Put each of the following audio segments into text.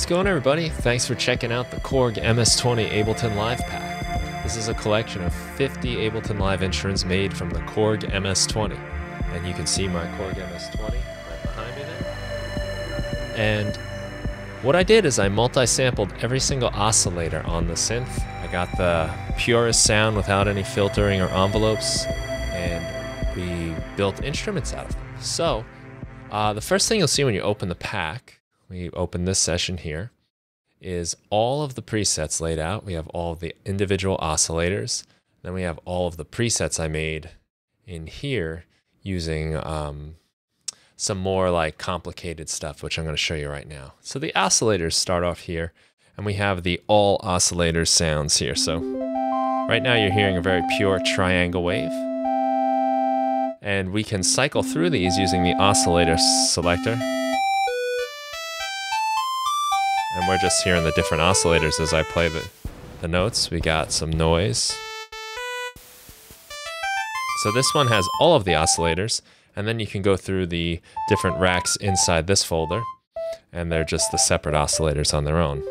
What's going on, everybody? Thanks for checking out the Korg MS20 Ableton Live Pack. This is a collection of 50 Ableton Live instruments made from the Korg MS20. And you can see my Korg MS20 right behind me there. And what I did is I multi-sampled every single oscillator on the synth. I got the purest sound without any filtering or envelopes, and we built instruments out of them. So, uh, the first thing you'll see when you open the pack we open this session here, is all of the presets laid out. We have all the individual oscillators. Then we have all of the presets I made in here using um, some more like complicated stuff, which I'm going to show you right now. So the oscillators start off here, and we have the all oscillators sounds here. So right now you're hearing a very pure triangle wave. And we can cycle through these using the oscillator selector. And we're just hearing the different oscillators as I play the, the notes. We got some noise. So this one has all of the oscillators, and then you can go through the different racks inside this folder, and they're just the separate oscillators on their own.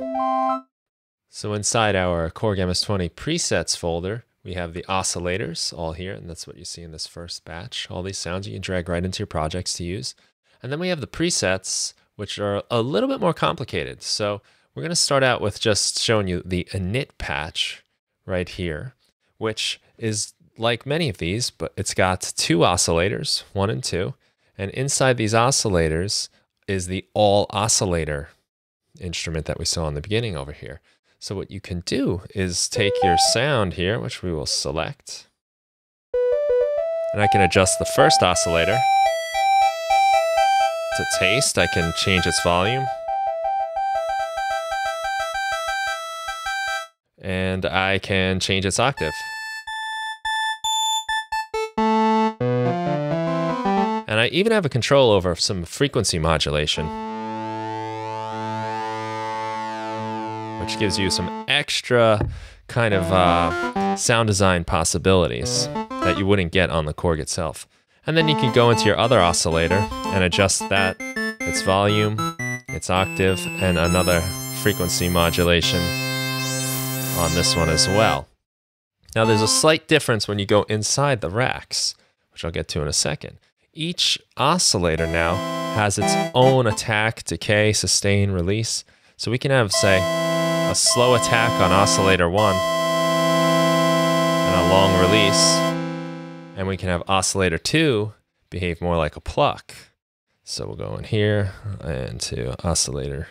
So inside our Korg MS-20 presets folder, we have the oscillators all here, and that's what you see in this first batch. All these sounds you can drag right into your projects to use. And then we have the presets, which are a little bit more complicated. So we're going to start out with just showing you the init patch right here, which is like many of these, but it's got two oscillators, one and two. And inside these oscillators is the all oscillator instrument that we saw in the beginning over here. So what you can do is take your sound here, which we will select. And I can adjust the first oscillator to taste, I can change its volume. And I can change its octave. And I even have a control over some frequency modulation. Which gives you some extra kind of uh, sound design possibilities that you wouldn't get on the Korg itself. And then you can go into your other oscillator and adjust that, its volume, its octave, and another frequency modulation on this one as well. Now there's a slight difference when you go inside the racks, which I'll get to in a second. Each oscillator now has its own attack, decay, sustain, release. So we can have, say, a slow attack on oscillator one and a long release and we can have oscillator 2 behave more like a pluck. So we'll go in here and to oscillator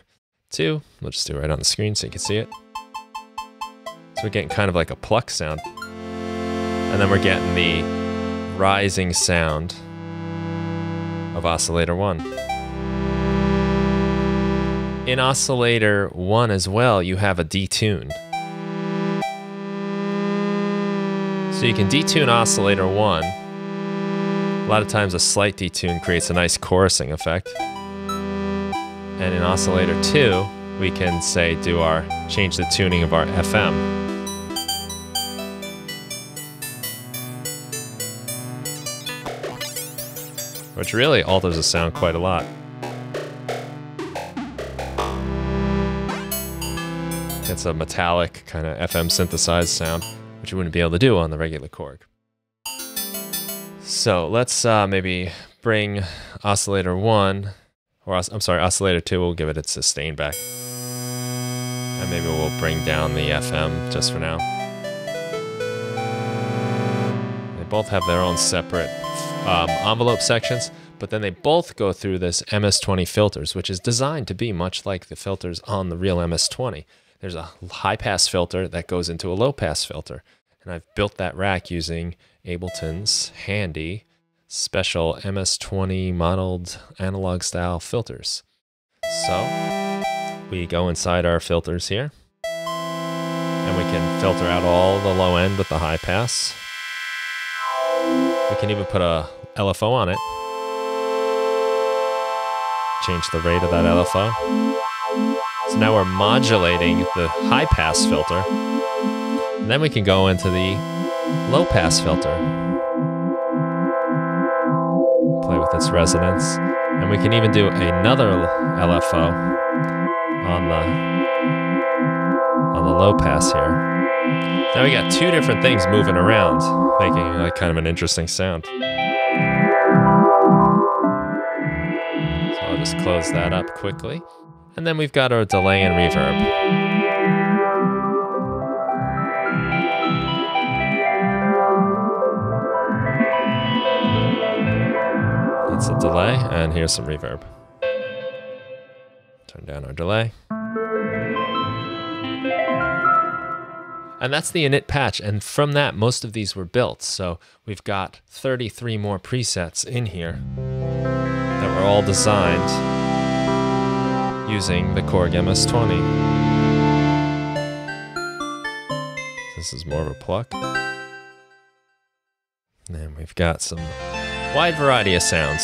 2. We'll just do it right on the screen so you can see it. So we're getting kind of like a pluck sound. And then we're getting the rising sound of oscillator 1. In oscillator 1 as well, you have a detune. So you can detune oscillator 1. A lot of times a slight detune creates a nice chorusing effect. And in oscillator 2, we can say do our change the tuning of our FM. Which really alters the sound quite a lot. It's a metallic kind of FM synthesized sound which you wouldn't be able to do on the regular Korg. So let's uh, maybe bring oscillator 1, or I'm sorry, oscillator 2, we'll give it its sustain back. And maybe we'll bring down the FM just for now. They both have their own separate um, envelope sections, but then they both go through this MS-20 filters, which is designed to be much like the filters on the real MS-20. There's a high pass filter that goes into a low pass filter. And I've built that rack using Ableton's handy special MS-20 modeled analog style filters. So we go inside our filters here and we can filter out all the low end with the high pass. We can even put a LFO on it. Change the rate of that LFO. So now we're modulating the high pass filter and then we can go into the low pass filter. Play with its resonance. And we can even do another LFO on the on the low pass here. Now we got two different things moving around, making like kind of an interesting sound. So I'll just close that up quickly. And then we've got our delay and reverb. That's a delay, and here's some reverb. Turn down our delay. And that's the init patch. And from that, most of these were built. So we've got 33 more presets in here that were all designed using the Korg MS-20. This is more of a pluck. And we've got some wide variety of sounds.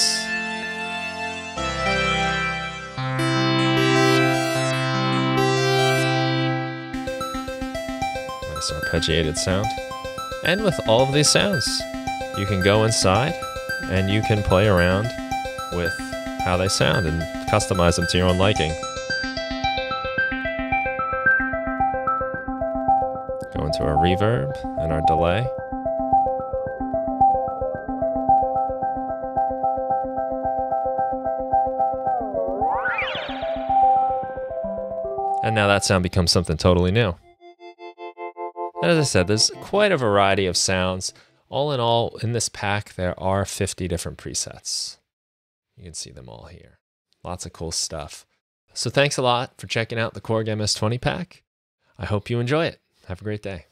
Nice arpeggiated sound. And with all of these sounds, you can go inside and you can play around with how they sound and customize them to your own liking. Go into our reverb and our delay. And now that sound becomes something totally new. And as I said, there's quite a variety of sounds. All in all, in this pack, there are 50 different presets. You can see them all here. Lots of cool stuff. So thanks a lot for checking out the Korg MS-20 pack. I hope you enjoy it. Have a great day.